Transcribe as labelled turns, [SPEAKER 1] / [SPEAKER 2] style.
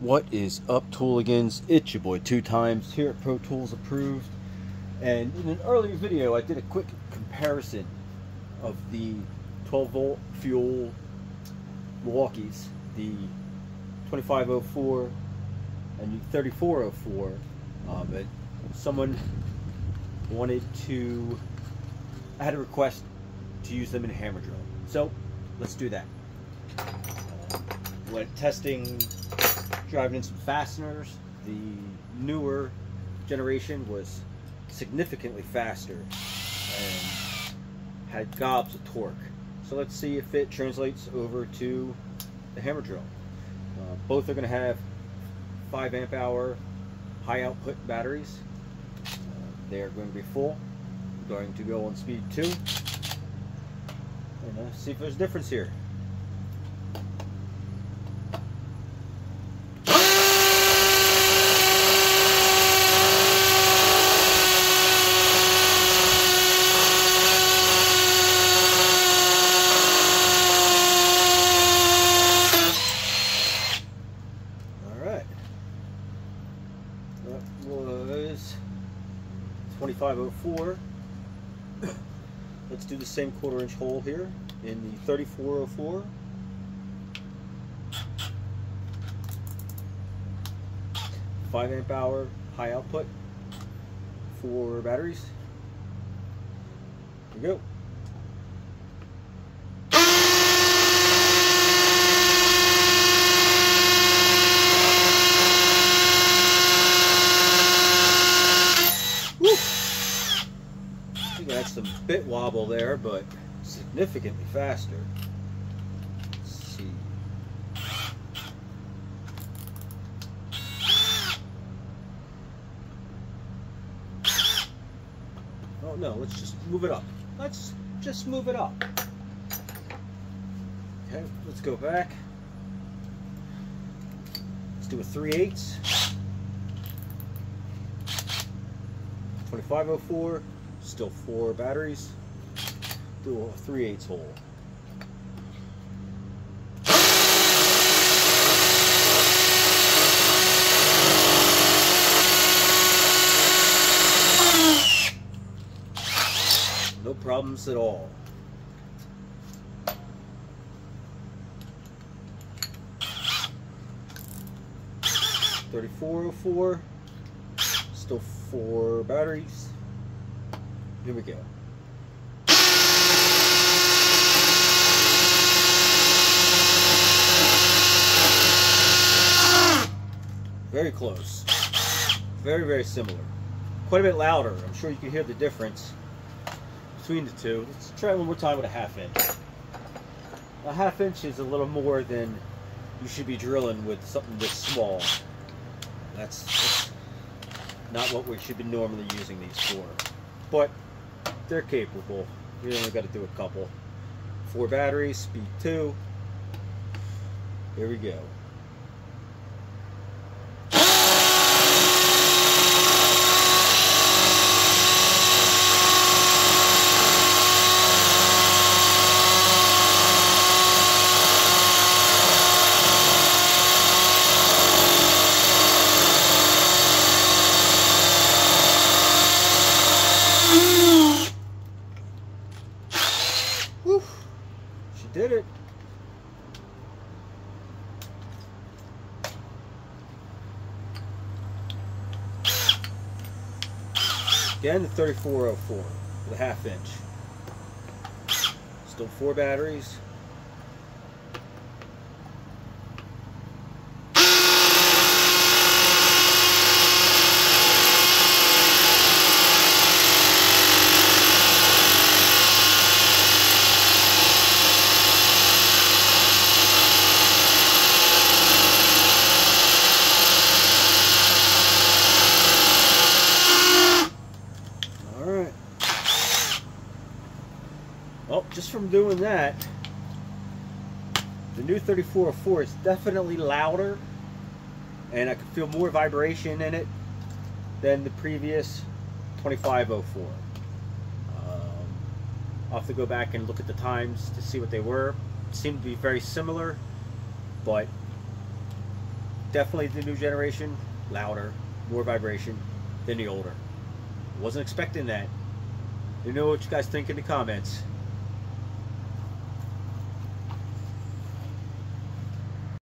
[SPEAKER 1] What is up, Tooligans? It's your boy two times here at Pro Tools Approved. And in an earlier video, I did a quick comparison of the 12 volt fuel Milwaukee's, the 2504 and the 3404. Um, but someone wanted to, I had a request to use them in a hammer drill. So let's do that. Went testing driving in some fasteners. The newer generation was significantly faster and had gobs of torque. So let's see if it translates over to the hammer drill. Uh, both are going to have 5 amp hour high output batteries. Uh, they are going to be full. I'm going to go on speed 2 and uh, see if there's a difference here. Alright. That was 2504. Let's do the same quarter inch hole here in the 3404. Five amp hour high output for batteries. We go. Woo! I think I had some bit wobble there, but significantly faster. Let's see. Oh no, let's just move it up. Let's just move it up. Okay, let's go back. Let's do a 3 eighths. 2504, still four batteries. Do a 3 8 hole. No problems at all. Thirty-four oh four. Still four batteries. Here we go. Very close. Very, very similar. Quite a bit louder. I'm sure you can hear the difference between the two. Let's try one more time with a half inch. A half inch is a little more than you should be drilling with something this small. That's, that's not what we should be normally using these for. But they're capable. We only got to do a couple. Four batteries, speed two. Here we go. Did it. Again, the 3404 with a half inch. Still four batteries. All right. Well, just from doing that, the new 3404 is definitely louder, and I can feel more vibration in it than the previous 2504. Um, I'll have to go back and look at the times to see what they were. Seem to be very similar, but definitely the new generation, louder, more vibration than the older. Wasn't expecting that. Let me know what you guys think in the comments.